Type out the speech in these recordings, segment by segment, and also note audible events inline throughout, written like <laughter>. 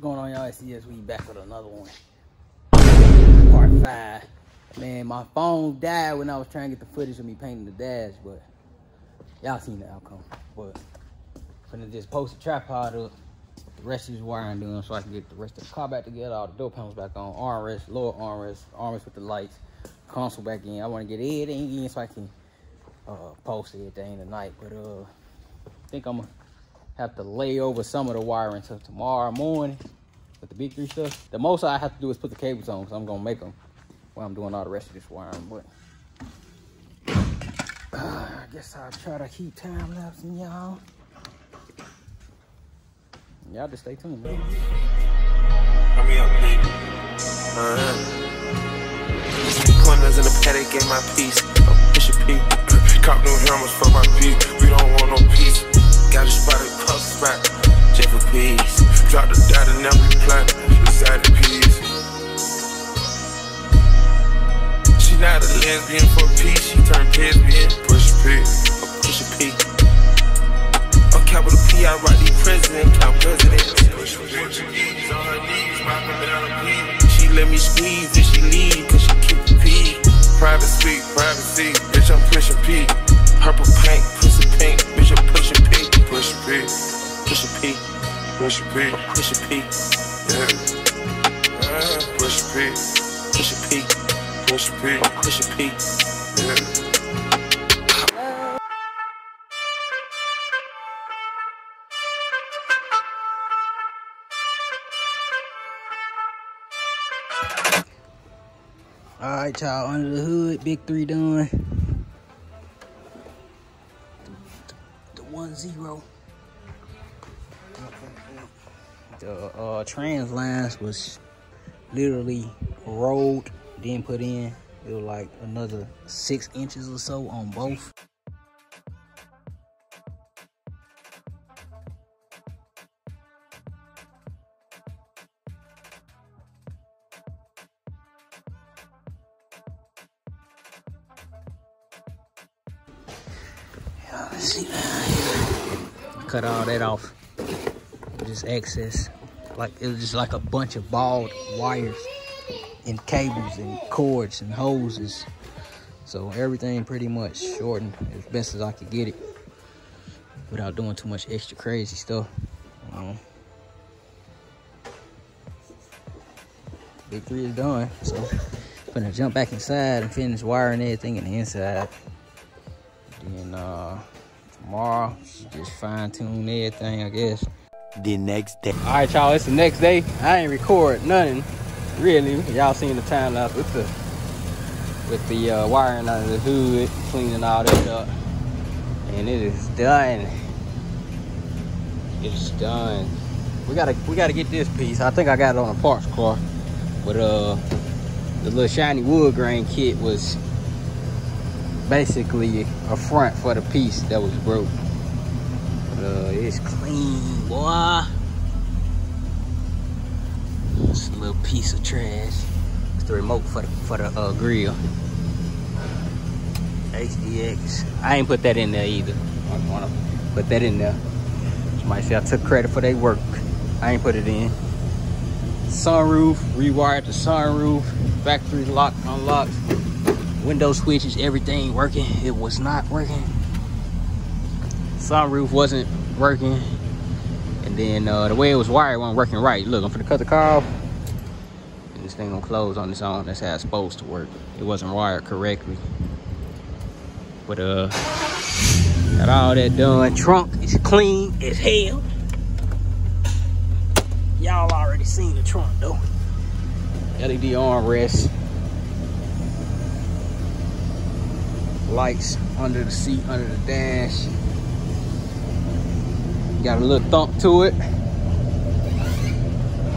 going on, y'all? SCS, we back with another one. Part five. Man, my phone died when I was trying to get the footage of me painting the dash, but y'all seen the outcome. But gonna just post the tripod up, the rest of this wiring done so I can get the rest of the car back together, all the door panels back on, armrest, lower armrest, armrest with the lights, console back in. I wanna get everything in so I can uh, post everything tonight. But uh, I think I'm gonna have to lay over some of the wiring until tomorrow morning with the big three stuff. The most I have to do is put the cables on because I'm gonna make them while I'm doing all the rest of this wiring. But uh, I guess I'll try to keep time lapsing y'all. Y'all just stay tuned, man. Hurry up, Pete. Uh-huh. Corners in the paddock, get my piece. Oh, push a me squeeze and she leave, cause she keep the P. Private suite, privacy, bitch, I'm pushing P. Purple paint, pussy pink, bitch, I'm pushing P. Push a P, push a P, push a P, push a P. Yeah. Push a P, push a P, push a P, push a P. Yeah. Right, y'all, under the hood, big three done. The one zero. The uh, trans lines was literally rolled, then put in. It was like another six inches or so on both. Cut all that off. Just excess. Like it was just like a bunch of bald wires and cables and cords and hoses. So everything pretty much shortened as best as I could get it without doing too much extra crazy stuff. Um, big three is done. So I'm gonna jump back inside and finish wiring everything in the inside. Then uh, tomorrow, just fine tune everything, I guess. the next day. All right, y'all, it's the next day. I ain't record nothing, really. Y'all seen the time lapse with the with the uh, wiring under the hood, cleaning all that up, and it is done. It's done. We gotta we gotta get this piece. I think I got it on a parts car, but uh, the little shiny wood grain kit was basically a front for the piece that was broke. Uh, it's clean, boy. It's a little piece of trash. It's the remote for the for the uh, grill. HDX. I ain't put that in there either. I wanna put that in there. Somebody say I took credit for their work. I ain't put it in. Sunroof, rewired the sunroof, factory lock unlocked, window switches, everything working. It was not working. Sunroof wasn't working. And then uh, the way it was wired wasn't working right. Look, I'm gonna cut the car off. And this thing gonna close on its own. That's how it's supposed to work. It wasn't wired correctly. But uh got all that done. Trunk is clean as hell. Y'all already seen the trunk though. LED armrest. Lights under the seat, under the dash. Got a little thump to it.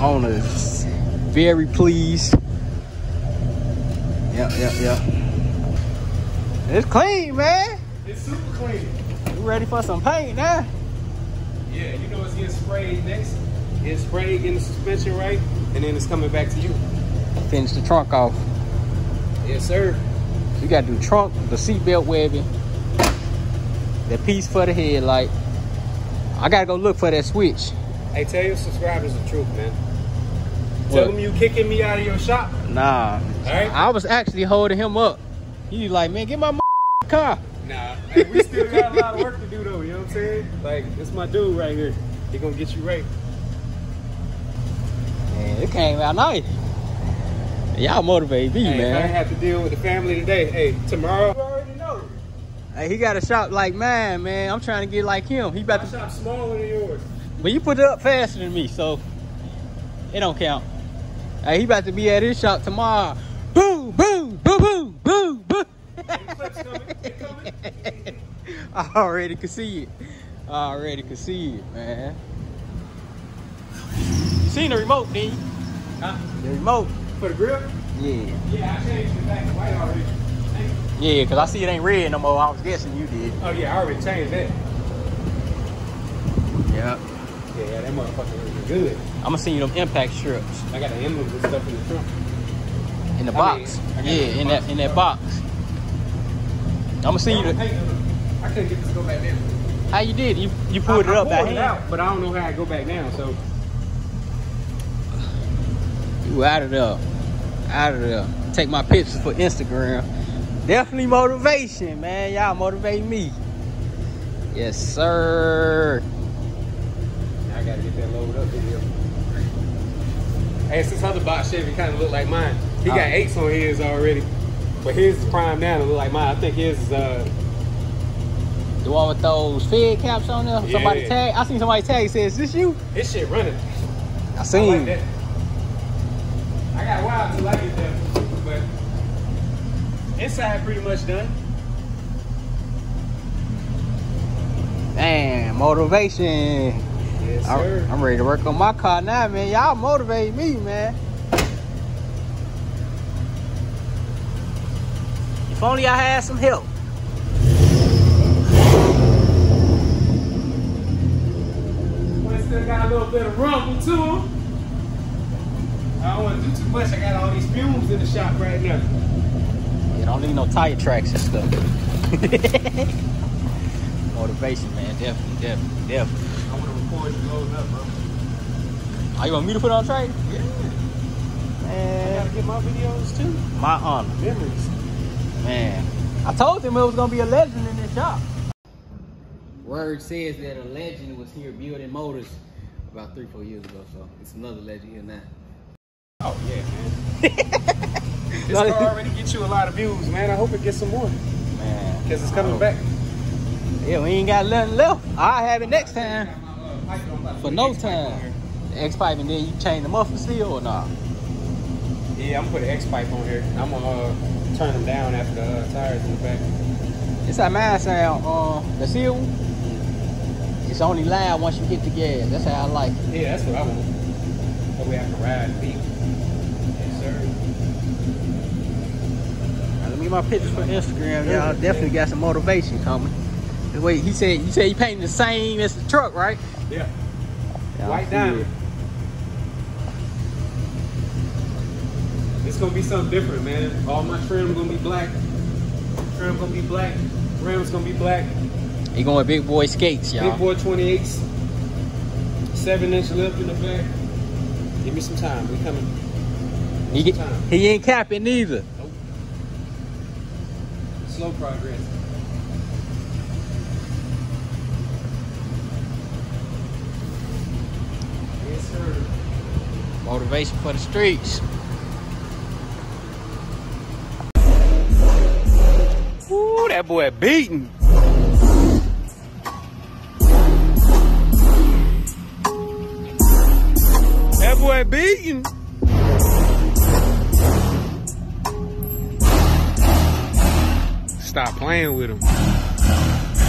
Owner's very pleased. Yep, yep, yep. It's clean, man. It's super clean. You ready for some paint now? Yeah, you know it's getting sprayed next. It's sprayed, getting the suspension right, and then it's coming back to you. Finish the trunk off. Yes, sir. You gotta do trunk, the seatbelt webbing, the piece for the headlight. I gotta go look for that switch. Hey, tell your subscribers the truth, man. Tell What? him you kicking me out of your shop. Nah. I was actually holding him up. He like, man, get my car. Nah, hey, we still got a lot of work to do though. You know what I'm saying? Like, it's my dude right here. He gonna get you right. Man, it came out nice. Y'all motivate me, Hey, if I have to deal with the family today. Hey, tomorrow. You already know. Hey, he got a shop like mine, man. I'm trying to get like him. He about My to, shop's smaller than yours. but you put it up faster than me, so it don't count. Hey, he about to be at his shop tomorrow. Boom, boom, boom, boom, boom, boom. Hey, the clip's coming. They coming. I already could see it. I already could see it, man. You seen the remote, didn't you? Huh? The remote. For the grill? Yeah. Yeah, I changed it back to white already. Yeah, because I see it ain't red no more. I was guessing you did. Oh yeah, I already changed that. Yeah. Yeah, that motherfucker looking good. I'm going to send you them impact strips I got the emblems and stuff in the trunk. in the I box. mean, yeah, in box. that in that box. I'm going to send you the... I couldn't get this to go back down. How you did? You you pulled I, it up I pulled it out, but I don't know how I go back down. So You out of there. Out of there. Take my pictures for Instagram. Definitely motivation, man. Y'all motivate me. Yes, sir. I gotta get that load up video. Hey, since other box Chevy kind of look like mine. He got Oh. eights on his already, but his is prime now to look like mine. I think his is uh The one with those fed caps on there. Somebody tag. I seen somebody tag say, "Is this you?" This shit running. I like seen. that. I got while till I get there, but inside pretty much done. Man, motivation. Yes, sir. I'm ready to work on my car now, man. Y'all motivate me, man. If only I had some help. One still got a little bit of rumble to him. I don't want to do too much. I got all these fumes in the shop right now. You don't need no tire tracks and stuff. <laughs> Motivation, man. Definitely, definitely, definitely. I want to record you loading up, bro. Oh, you want me to put on trade? Yeah. Man. I gotta get my videos too. my honor. Memories. Man, I told him it was gonna be a legend in this shop. Word says that a legend was here building motors about three, four years ago. So it's another legend here now. Oh yeah, man. <laughs> this car already gets you a lot of views, man. I hope it gets some more Man, because it's coming back. Yeah, we ain't got nothing left. I'll have it next time for no time. The X pipe and then you change the muffler seal or not? Yeah, I'm gonna put an X pipe on here. I'm gonna uh, turn them down after the uh, tires in the back. It's that mine sound. Uh, the seal. It's only loud once you hit the gas. That's how I like it. Yeah, that's what I want. So we have to ride and beat. Yes, sir. My pictures for Instagram. Y'all definitely got some motivation coming. Wait, he said you said he painted the same as the truck, right? Yeah. White diamond. it. It's gonna be something different, man. All my trim gonna be black. Trim gonna be black. Rims gonna be black. He going big boy skates, y'all. Big boy 28s. Seven inch lift in the back. Give me some time. We coming. He, time. he ain't capping neither. Slow progress. Yes, sir. Motivation for the streets. Ooh, that boy beating. That boy beating. stop playing with him.